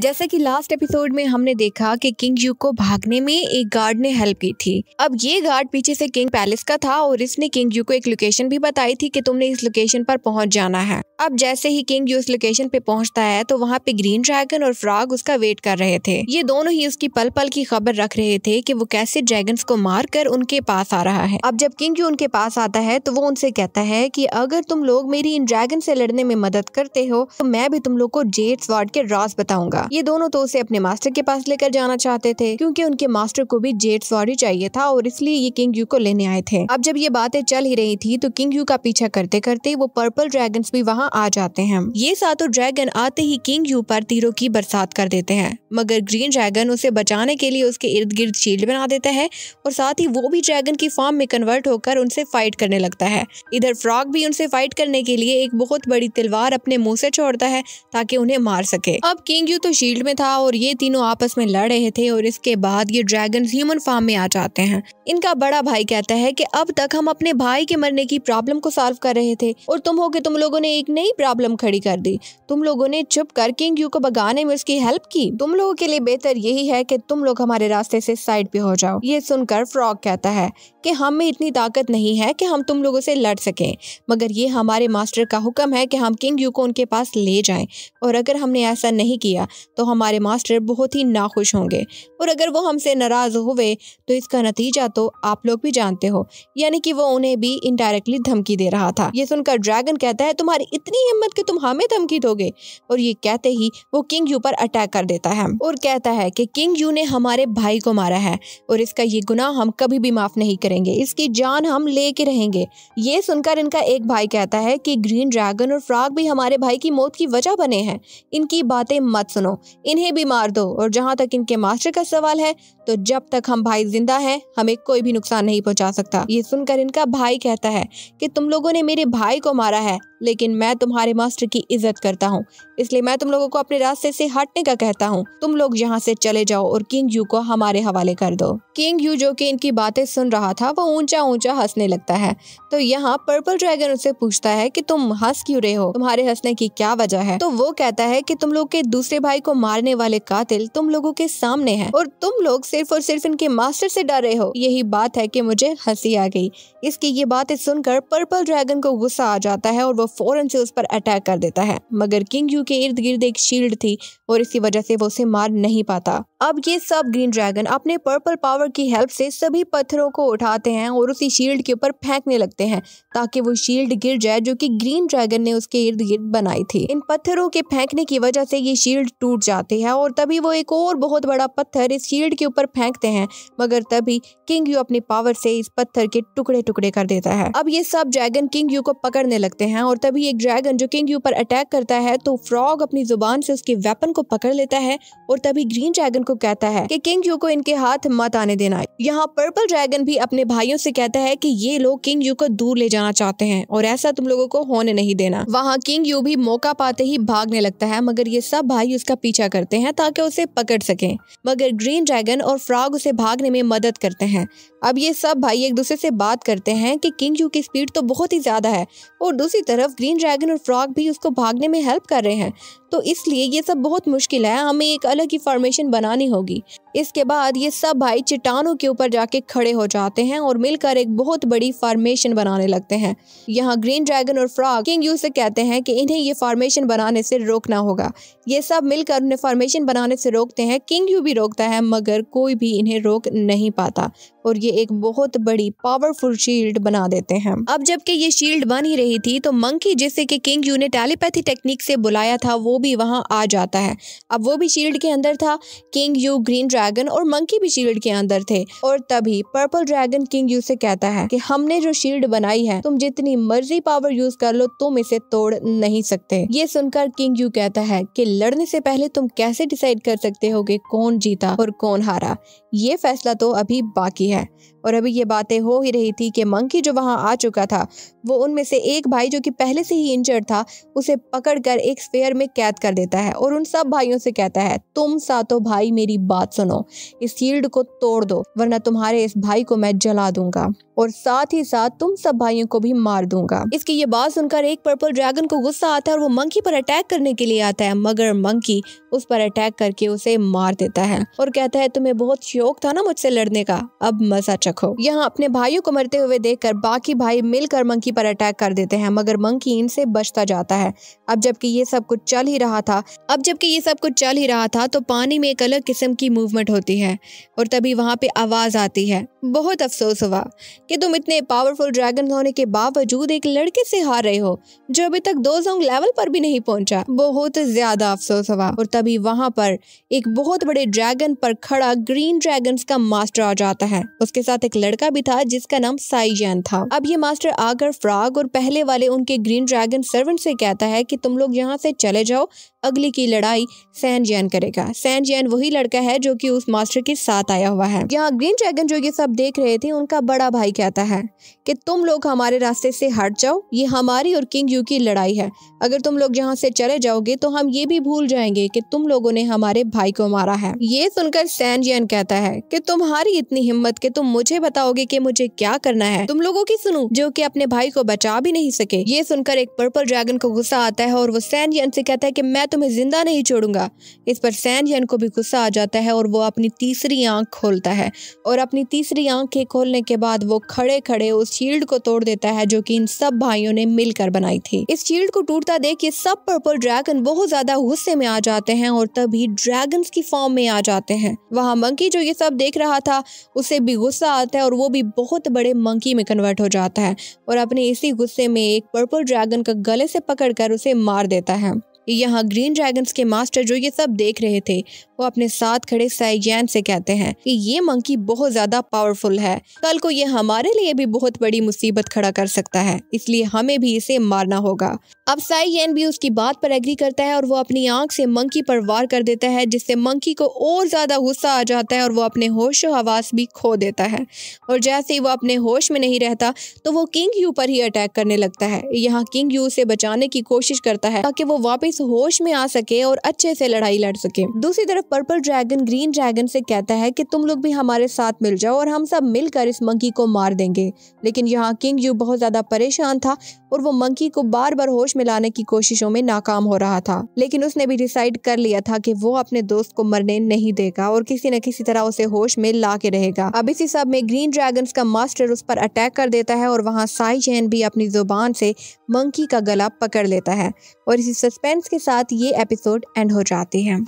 जैसे कि last episode में हमने देखा कि किंग यू को भागने में एक गार्ड ने हेल्प की थी। अब ये गार्ड पीछे से किंग पैलेस का था और इसने किंग यू को एक लोकेशन भी बताई थी कि तुमने इस लोकेशन पर पहुँच जाना है। अब जैसे ही किंग यू इस लोकेशन पे पहुँचता है तो वहाँ पे ग्रीन ड्रैगन और फ्रॉग उसका वेट कर रहे थे। ये दोनों ही उसकी पल पल की खबर रख रहे थे कि वो कैसे ड्रैगन को मार कर उनके पास आ रहा है। अब जब किंग यू उनके पास आता है तो वो उनसे कहता है की अगर तुम लोग मेरी इन ड्रैगन से लड़ने में मदद करते हो तो मैं भी तुम लोग को जेट स्वाड के राज बताऊँगा। ये दोनों तो उसे अपने मास्टर के पास लेकर जाना चाहते थे, क्योंकि उनके मास्टर को भी जेट स्वाड चाहिए था और इसलिए ये किंग यू को लेने आए थे। अब जब ये बातें चल ही रही थी तो किंग यू का पीछा करते करते वो पर्पल ड्रैगन भी वहाँ आ जाते हैं। ये सातों ड्रैगन आते ही किंग यू पर तीरों की बरसात कर देते हैं, मगर ग्रीन ड्रैगन उसे बचाने के लिए उसके इर्द गिर्द शील्ड बना देता है और साथ ही वो भी ड्रैगन की फॉर्म में कन्वर्ट होकर उनसे फाइट करने लगता है। इधर फ्रॉग भी उनसे फाइट करने के लिए एक बहुत बड़ी तलवार अपने मुँह से छोड़ता है, ताकि उन्हें मार सके। अब किंग यू तो शील्ड में था और ये तीनों आपस में लड़ रहे थे और इसके बाद ये ड्रैगन ह्यूमन फार्म में आ जाते हैं। इनका बड़ा भाई कहता है कि अब तक हम अपने भाई के मरने की प्रॉब्लम को सॉल्व कर रहे थे और तुम हो के तुम लोगों ने एक नई प्रॉब्लम खड़ी कर दी। तुम लोगों ने चुप कर किंग यू को भगाने में उसकी हेल्प की। तुम लोगों के लिए बेहतर यही है कि तुम लोग हमारे रास्ते से साइड पे हो जाओ। ये सुनकर फ्रॉग कहता है कि हम में इतनी ताकत नहीं है कि हम तुम लोगों से लड़ सकें, मगर ये हमारे मास्टर का हुक्म है कि हम किंग यू को उनके पास ले जाएँ। और अगर हमने ऐसा नहीं किया तो हमारे मास्टर बहुत ही नाखुश होंगे। और अगर वो हमसे नाराज़ हुए तो इसका नतीजा तो आप लोग भी जानते हो, यानी कि वो उन्हें भी इनडायरेक्टली धमकी दे रहा था। ये सुनकर ड्रैगन कहता है, तुम्हारी इतनी हिम्मत कि तुम हमें धमकी दोगे? और ये कहते ही वो किंग यू पर अटैक कर देता है। और कहता है कि किंग यू ने हमारे भाई को मारा है, और इसका ये गुनाह हम कभी भी माफ़ नहीं करेंगे। इसकी जान हम लेके रहेंगे। ये सुनकर इनका एक भाई कहता है कि ग्रीन ड्रैगन और फ्रॉग भी हमारे भाई की मौत की वजह बने हैं। इनकी बातें मत सुनो। इन्हें भी मार दो। और जहाँ तक इनके मास्टर का सवाल है तो जब तक हम भाई ज़िंदा हैं, हमें कोई भी नुकसान नहीं पहुँचा सकता। ये सुनकर इनका भाई कहता है कि तुम लोगों ने मेरे भाई को मारा है। लेकिन मैं तुम्हारे मास्टर की इज़्ज़त करता हूँ। इसलिए मैं तुम लोगों को अपने रास्ते से हटने का कहता हूँ। तुम लोग यहाँ से चले जाओ और किंग यू को हमारे हवाले कर दो। किंग यू जो कि इनकी बातें सुन रहा था, वो ऊँचा ऊँचा हंसने लगता है। तो यहाँ पर्पल ड्रैगन उससे पूछता है कि तुम हंस क्यों रहे हो? तुम्हारे हंसने की क्या वजह है? तो वो कहता है कि तुम लोग के दूसरे भाई को मारने वाले कातिल तुम लोगों के सामने है और तुम लोग सिर्फ़ और सिर्फ़ इनके मास्टर से डर रहे हो। यही बात है कि मुझे हँसी आ गई। इसकी ये बातें सुनकर पर्पल ड्रैगन को गुस्सा आ जाता है और वो फ़ौरन से उस पर अटैक कर देता है। मगर किंग यू के इर्द गिर्द एक शील्ड थी और इसी वजह से वो उसे मार नहीं पाता। अब ये सब ग्रीन ड्रैगन अपने पर्पल पावर की हेल्प से सभी पत्थरों को उठाते हैं और उसी शील्ड के ऊपर फेंकने लगते हैं, ताकि वो शील्ड गिर जाए जो कि ग्रीन ड्रैगन ने उसके इर्द गिर्द बनाई थी। इन पत्थरों के फेंकने की वजह से ये शील्ड टूट जाती है और तभी वो एक और बहुत बड़ा पत्थर इस शील्ड के ऊपर फेंकते हैं, मगर तभी किंग यू अपनी पावर से इस पत्थर के टुकड़े टुकड़े कर देता है। अब ये सब ड्रैगन किंग यू को पकड़ने लगते हैं और तभी एक ड्रैगन जो किंग यू पर अटैक करता है तो फ्रॉग अपनी ज़ुबान से उसके वेपन को पकड़ लेता है और तभी ग्रीन ड्रैगन को कहता है कि किंग यू को इनके हाथ मत आने देना। यहाँ पर्पल ड्रैगन भी अपने भाइयों से कहता है कि ये लोग किंग यू को दूर ले जाना चाहते हैं और ऐसा तुम लोगों को होने नहीं देना। वहाँ किंग यू भी मौका पाते ही भागने लगता है, मगर ये सब भाई उसका पीछा करते हैं ताकि उसे पकड़ सके। मगर ग्रीन ड्रैगन और फ्रॉग उसे भागने में मदद करते हैं। अब ये सब भाई एक दूसरे से बात करते हैं कि किंग यू की स्पीड तो बहुत ही ज़्यादा है और दूसरी तरफ़ ग्रीन ड्रैगन और फ्रॉग भी उसको भागने में हेल्प कर रहे हैं। तो इसलिए ये सब बहुत मुश्किल है। हमें एक अलग ही फॉर्मेशन बनानी होगी। इसके बाद ये सब भाई चट्टानों के ऊपर जाके खड़े हो जाते हैं और मिलकर एक बहुत बड़ी फॉर्मेशन बनाने लगते हैं। यहाँ ग्रीन ड्रैगन और फ्रॉग किंग यू से कहते हैं कि इन्हें ये फॉर्मेशन बनाने से रोकना होगा। ये सब मिलकर उन्हें फॉर्मेशन बनाने से रोकते हैं। किंग यू भी रोकता है, मगर कोई भी इन्हें रोक नहीं पाता और ये एक बहुत बड़ी पावरफुल शील्ड बना देते हैं। अब जबकि ये शील्ड बन ही रही थी तो मंकी जिसे कि किंग यू ने टेलीपैथी टेक्निक से बुलाया था, वो भी वहाँ आ जाता है। अब वो भी शील्ड के अंदर था किंग यू ग्रीन ड्रैगन और मंकी भी शील्ड के अंदर थे। और तभी पर्पल ड्रैगन किंग यू से कहता है कि हमने जो शील्ड बनाई है, तुम जितनी मर्ज़ी पावर यूज़ कर लो, तुम इसे तोड़ नहीं सकते। ये सुनकर किंग यू कहता है कि लड़ने से पहले तुम कैसे डिसाइड कर सकते हो कि कौन जीता और कौन हारा? ये फैसला तो अभी बाकी है। और अभी ये बातें हो ही रही थी कि मंकी जो वहाँ आ चुका था, वो उनमें से एक भाई जो कि पहले से ही इंजर्ड था, उसे पकड़कर एक स्पेयर में कैद कैद कर देता है और उन सब भाइयों से कहता है, तुम सातों भाई, मेरी बात सुनो। इस शील्ड को तोड़ दो, वरना तुम्हारे इस भाई को मैं जला दूँगा और साथ ही साथ तुम सब भाइयों को भी मार दूँगा इसकी ये बात सुनकर एक पर्पल ड्रैगन को गुस्सा आता है और वो मंकी पर अटैक करने के लिए आता है, मगर मंकी उस पर अटैक करके उसे मार देता है और कहता है, तुम्हें बहुत शौक था ना मुझसे लड़ने का, अब मज़ा चखो यहाँ अपने भाइयों को मरते हुए देखकर बाकी भाई मिलकर मंकी पर अटैक कर देते हैं, मगर मंकी इनसे बचता जाता है। अब जबकि ये सब कुछ चल ही रहा था। अब जबकि ये सब कुछ चल ही रहा था तो पानी में एक अलग किस्म की मूवमेंट होती है और तभी वहाँ पे आवाज़ आती है। बहुत अफसोस हुआ कि तुम इतने पावरफुल ड्रैगन होने के बावजूद एक लड़के से हार रहे हो, जो अभी तक दो जोंग लेवल पर भी नहीं पहुँचा। बहुत ज़्यादा अफसोस हुआ और तभी वहाँ पर एक बहुत बड़े ड्रैगन पर खड़ा ग्रीन ड्रैगन का मास्टर आ जाता है। उसके साथ एक लड़का भी था, जिसका नाम साइजैन था। अब ये मास्टर आकर फ्राग और पहले वाले उनके ग्रीन ड्रैगन सर्वेंट से कहता है कि तुम लोग यहाँ से चले जाओ अगली की लड़ाई सैन जैन करेगा। सैन जैन वही लड़का है जो कि उस मास्टर के साथ आया हुआ है। यहाँ ग्रीन ड्रैगन जो ये सब देख रहे थे, उनका बड़ा भाई कहता है कि तुम लोग हमारे रास्ते से हट जाओ, ये हमारी और किंग यू की लड़ाई है। अगर तुम लोग यहाँ से चले जाओगे तो हम ये भी भूल जाएँगे कि तुम लोगों ने हमारे भाई को मारा है। ये सुनकर सैन जैन कहता है कि तुम्हारी इतनी हिम्मत कि तुम मुझे बताओगे कि मुझे क्या करना है। तुम लोगों की सुनू, जो कि अपने भाई को बचा भी नहीं सके। ये सुनकर एक पर्पल ड्रैगन को गुस्सा आता है और वो सैन जैन से कहता है मैं तुम्हें ज़िंदा नहीं छोड़ूँगा। इस पर सैन जैन को भी गुस्सा आ जाता है और वो अपनी तीसरी आँख खोलता है। और अपनी तीसरी आँख के खोलने के बाद वो खड़े खड़े उस शील्ड को तोड़ देता है जो कि इन सब भाइयों ने मिलकर बनाई थी। इस शील्ड को टूटता देख ये सब पर्पल ड्रैगन बहुत ज़्यादा गुस्से में आ जाते हैं और तभी ड्रैगन की फॉर्म में आ जाते हैं। वहाँ मंकी जो ये सब देख रहा था, उसे भी गुस्सा आता है और वो भी बहुत बड़े मंकी में कन्वर्ट हो जाता है और अपने इसी गुस्से में एक पर्पल ड्रैगन का गले से पकड़कर उसे मार देता है। यहाँ ग्रीन ड्रैगन्स के मास्टर जो ये सब देख रहे थे वो अपने साथ खड़े साइजैन से कहते हैं कि ये मंकी बहुत ज़्यादा पावरफुल है। कल को ये हमारे लिए भी बहुत बड़ी मुसीबत खड़ा कर सकता है, इसलिए हमें भी इसे मारना होगा। अब साइजैन भी उसकी बात पर एग्री करता है और वो अपनी आँख से मंकी पर वार कर देता है, जिससे मंकी को और ज़्यादा गुस्सा आ जाता है और वो अपने होश हवास भी खो देता है। और जैसे ही वो अपने होश में नहीं रहता तो वो किंग यू पर ही अटैक करने लगता है। यहाँ किंग यू से बचाने की कोशिश करता है, ताकि वो वापस होश में आ सके और अच्छे से लड़ाई लड़ सके। दूसरी तरफ़ पर्पल ड्रैगन, ग्रीन ड्रैगन से कहता है कि तुम लोग भी हमारे साथ मिल जाओ और हम सब मिलकर इस मंकी को मार देंगे। लेकिन यहाँ किंग यू बहुत ज़्यादा परेशान था और वो मंकी को बार बार होश में लाने की कोशिशों में नाकाम हो रहा था। लेकिन उसने भी डिसाइड कर लिया था कि वो अपने दोस्त को मरने नहीं देगा और किसी न किसी तरह उसे होश में ला के रहेगा। अब इसी सब में ग्रीन ड्रैगन का मास्टर उस पर अटैक कर देता है और वहाँ साई चैन भी अपनी ज़ुबान से मंकी का गला पकड़ लेता है। और इसी सस्पेंस के साथ ये एपिसोड एंड हो जाती है।